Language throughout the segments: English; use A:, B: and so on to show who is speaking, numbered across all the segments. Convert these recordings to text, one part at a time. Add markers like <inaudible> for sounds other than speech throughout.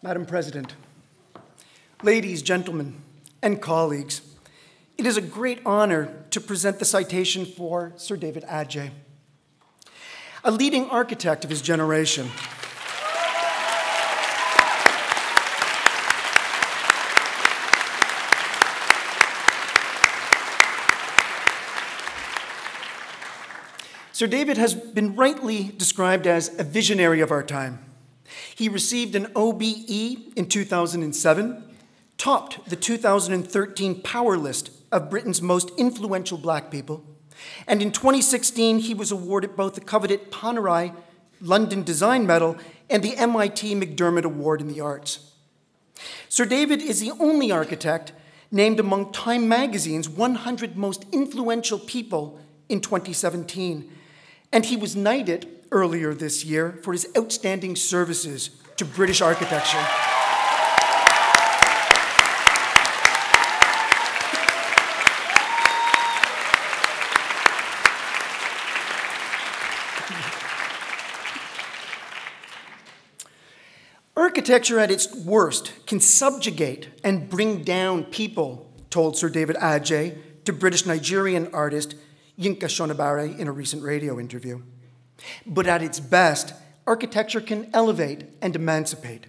A: Madam President, ladies, gentlemen, and colleagues, it is a great honor to present the citation for Sir David Adjaye, a leading architect of his generation. Sir David has been rightly described as a visionary of our time. He received an OBE in 2007, topped the 2013 Power List of Britain's most influential black people, and in 2016 he was awarded both the coveted Panerai London Design Medal and the MIT McDermott Award in the Arts. Sir David is the only architect named among Time magazine's 100 most influential people in 2017 and he was knighted earlier this year for his outstanding services to British architecture. Architecture at its worst can subjugate and bring down people, told Sir David Adjaye to British Nigerian artist Yinka Shonibare in a recent radio interview. But at its best, architecture can elevate and emancipate.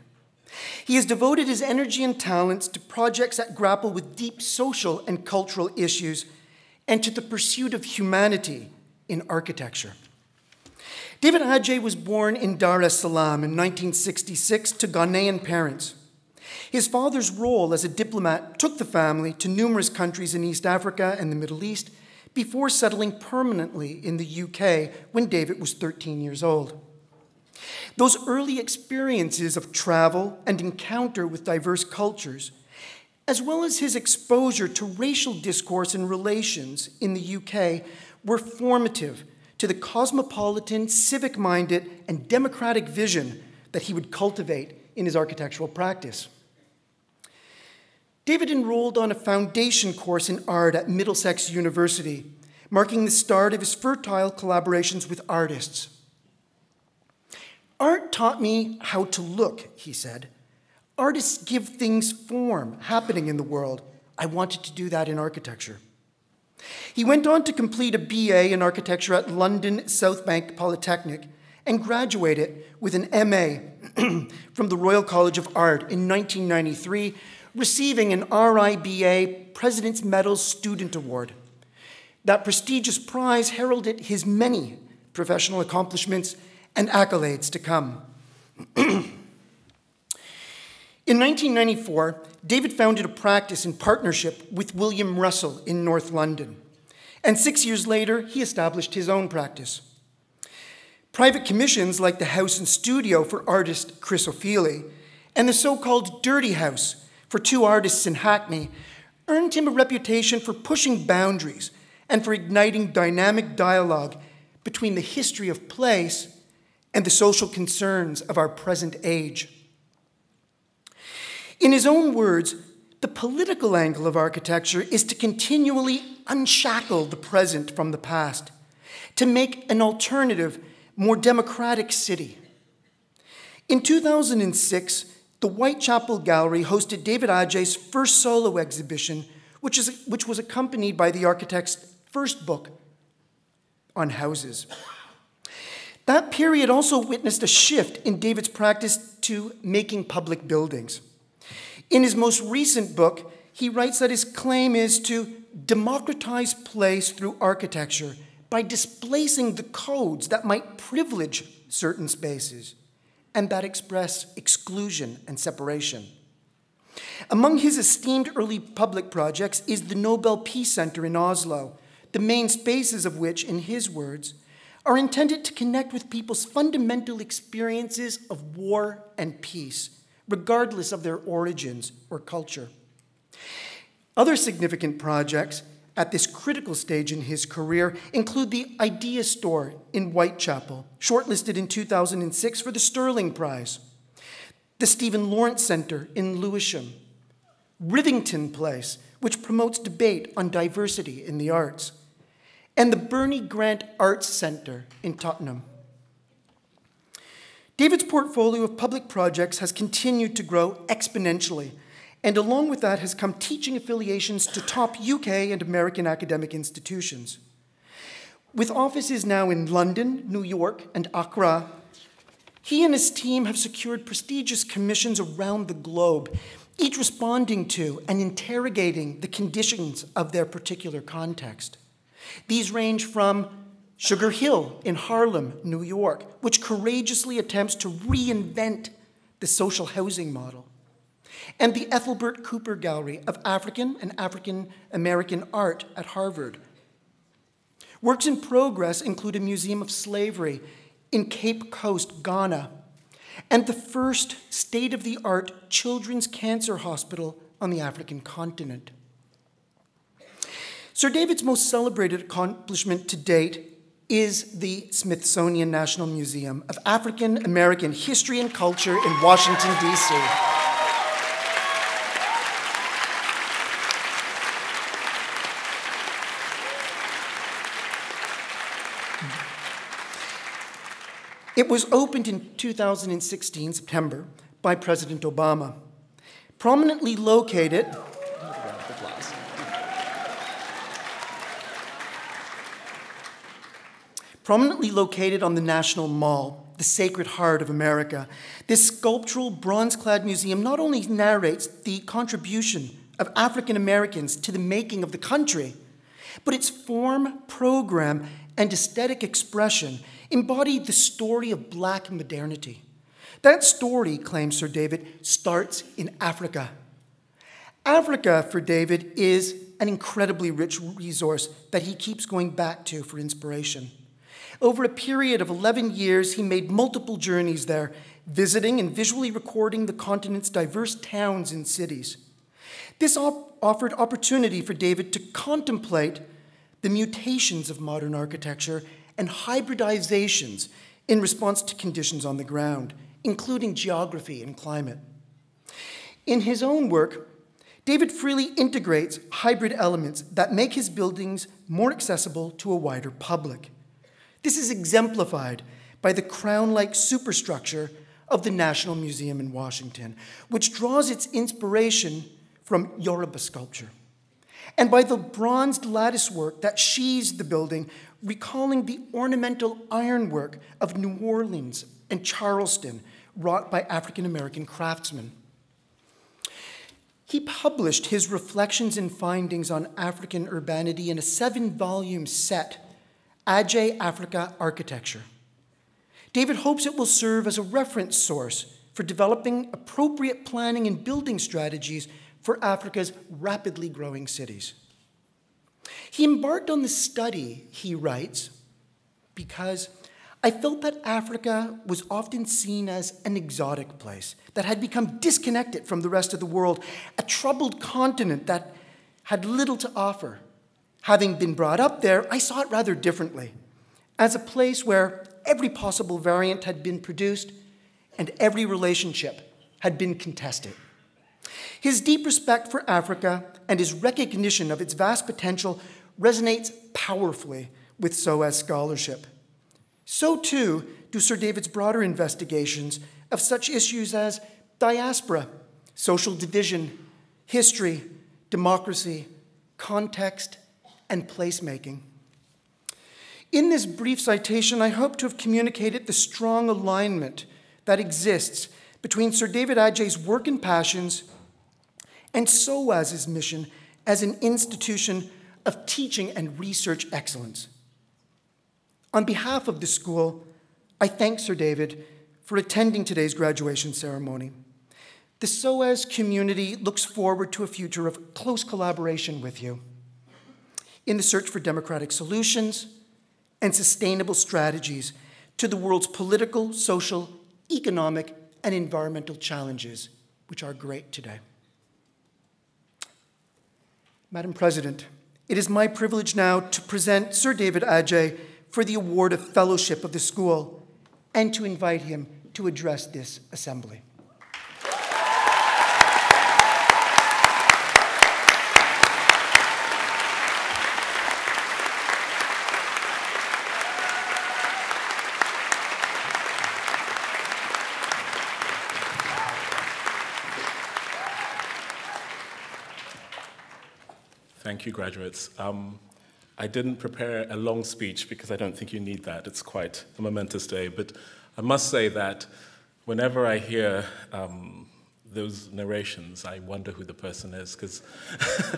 A: He has devoted his energy and talents to projects that grapple with deep social and cultural issues and to the pursuit of humanity in architecture. David Adjaye was born in Dar es Salaam in 1966 to Ghanaian parents. His father's role as a diplomat took the family to numerous countries in East Africa and the Middle East, before settling permanently in the UK when David was 13 years old. Those early experiences of travel and encounter with diverse cultures, as well as his exposure to racial discourse and relations in the UK, were formative to the cosmopolitan, civic minded, and democratic vision that he would cultivate in his architectural practice. David enrolled on a foundation course in art at Middlesex University, marking the start of his fertile collaborations with artists. Art taught me how to look, he said. Artists give things form happening in the world. I wanted to do that in architecture. He went on to complete a BA in architecture at London South Bank Polytechnic and graduated with an MA <clears throat> from the Royal College of Art in 1993 receiving an RIBA President's Medal Student Award. That prestigious prize heralded his many professional accomplishments and accolades to come. <clears throat> in 1994, David founded a practice in partnership with William Russell in North London. And six years later, he established his own practice. Private commissions like the house and studio for artist Chris Ofili and the so called Dirty House for two artists in Hackney earned him a reputation for pushing boundaries and for igniting dynamic dialogue between the history of place and the social concerns of our present age. In his own words, the political angle of architecture is to continually unshackle the present from the past, to make an alternative, more democratic city. In 2006, the Whitechapel Gallery hosted David Adjaye's first solo exhibition, which, is, which was accompanied by the architect's first book on houses. That period also witnessed a shift in David's practice to making public buildings. In his most recent book, he writes that his claim is to democratize place through architecture by displacing the codes that might privilege certain spaces and that express exclusion and separation. Among his esteemed early public projects is the Nobel Peace Center in Oslo, the main spaces of which, in his words, are intended to connect with people's fundamental experiences of war and peace, regardless of their origins or culture. Other significant projects at this critical stage in his career include the Idea Store in Whitechapel, shortlisted in 2006 for the Stirling Prize, the Stephen Lawrence Center in Lewisham, Rivington Place, which promotes debate on diversity in the arts, and the Bernie Grant Arts Center in Tottenham. David's portfolio of public projects has continued to grow exponentially, and along with that has come teaching affiliations to top UK and American academic institutions. With offices now in London, New York, and Accra, he and his team have secured prestigious commissions around the globe, each responding to and interrogating the conditions of their particular context. These range from Sugar Hill in Harlem, New York, which courageously attempts to reinvent the social housing model, and the Ethelbert Cooper Gallery of African and African American art at Harvard. Works in progress include a museum of slavery in Cape Coast, Ghana, and the first state of the art children's cancer hospital on the African continent. Sir David's most celebrated accomplishment to date is the Smithsonian National Museum of African American History and Culture in Washington, D.C. It was opened in 2016, September, by President Obama. Prominently located, Prominently located on the National Mall, the Sacred Heart of America, this sculptural bronze clad museum not only narrates the contribution of African Americans to the making of the country, but its form, program, and aesthetic expression embodied the story of black modernity. That story, claims Sir David, starts in Africa. Africa, for David, is an incredibly rich resource that he keeps going back to for inspiration. Over a period of 11 years, he made multiple journeys there, visiting and visually recording the continent's diverse towns and cities. This offered opportunity for David to contemplate the mutations of modern architecture and hybridizations in response to conditions on the ground, including geography and climate. In his own work, David freely integrates hybrid elements that make his buildings more accessible to a wider public. This is exemplified by the crown like superstructure of the National Museum in Washington, which draws its inspiration from Yoruba sculpture, and by the bronzed latticework that sheathes the building, recalling the ornamental ironwork of New Orleans and Charleston, wrought by African American craftsmen. He published his reflections and findings on African urbanity in a seven volume set Adjaye Africa Architecture. David hopes it will serve as a reference source for developing appropriate planning and building strategies for Africa's rapidly growing cities. He embarked on the study, he writes, because I felt that Africa was often seen as an exotic place that had become disconnected from the rest of the world, a troubled continent that had little to offer Having been brought up there, I saw it rather differently as a place where every possible variant had been produced and every relationship had been contested. His deep respect for Africa and his recognition of its vast potential resonates powerfully with SOAS scholarship. So too do Sir David's broader investigations of such issues as diaspora, social division, history, democracy, context, and placemaking. In this brief citation, I hope to have communicated the strong alignment that exists between Sir David Adjaye's work and passions and SOAS's mission as an institution of teaching and research excellence. On behalf of the school, I thank Sir David for attending today's graduation ceremony. The SOAS community looks forward to a future of close collaboration with you in the search for democratic solutions and sustainable strategies to the world's political, social, economic, and environmental challenges, which are great today. Madam President, it is my privilege now to present Sir David Adjaye for the award of fellowship of the school and to invite him to address this assembly.
B: Thank you, graduates. Um, I didn't prepare a long speech because I don't think you need that. It's quite a momentous day. But I must say that whenever I hear um, those narrations, I wonder who the person is because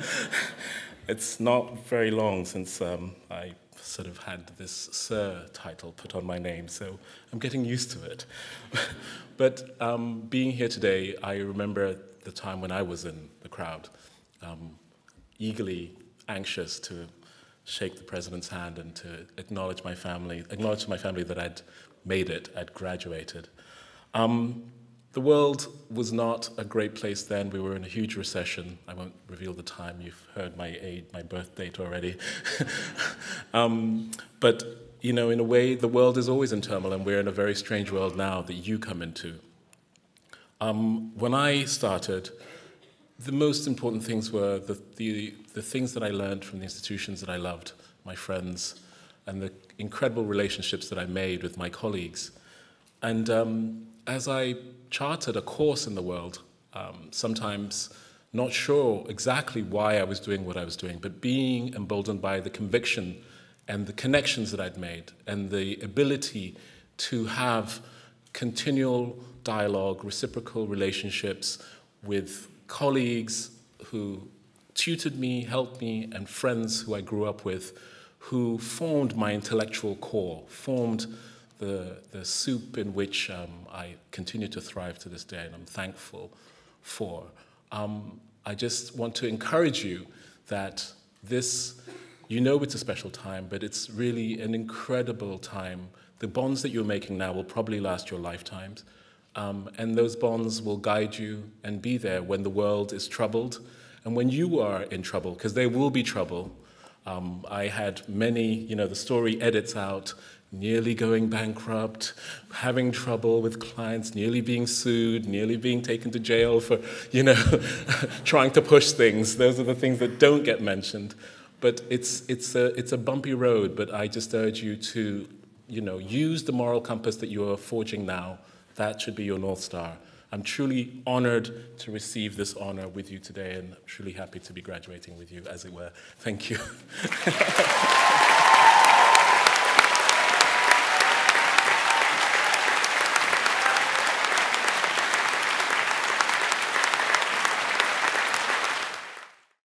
B: <laughs> it's not very long since um, I sort of had this Sir title put on my name, so I'm getting used to it. <laughs> but um, being here today, I remember the time when I was in the crowd, um, eagerly anxious to shake the president's hand and to acknowledge my family, acknowledge to my family that I'd made it, I'd graduated. Um, the world was not a great place then. We were in a huge recession. I won't reveal the time. You've heard my age, my birth date already. <laughs> um, but you know, in a way, the world is always in turmoil, and we're in a very strange world now that you come into. Um, when I started, the most important things were the, the, the things that I learned from the institutions that I loved, my friends, and the incredible relationships that I made with my colleagues. And um, as I charted a course in the world, um, sometimes not sure exactly why I was doing what I was doing, but being emboldened by the conviction and the connections that I'd made and the ability to have continual dialogue, reciprocal relationships with colleagues who tutored me, helped me, and friends who I grew up with who formed my intellectual core, formed the, the soup in which um, I continue to thrive to this day, and I'm thankful for. Um, I just want to encourage you that this, you know, it's a special time, but it's really an incredible time. The bonds that you're making now will probably last your lifetimes. Um, and those bonds will guide you and be there when the world is troubled and when you are in trouble, because there will be trouble. Um, I had many, you know, the story edits out nearly going bankrupt, having trouble with clients, nearly being sued, nearly being taken to jail for, you know, <laughs> trying to push things. Those are the things that don't get mentioned. But it's, it's, a, it's a bumpy road, but I just urge you to, you know, use the moral compass that you are forging now that should be your North Star. I'm truly honored to receive this honor with you today and truly happy to be graduating with you, as it were. Thank you. <laughs>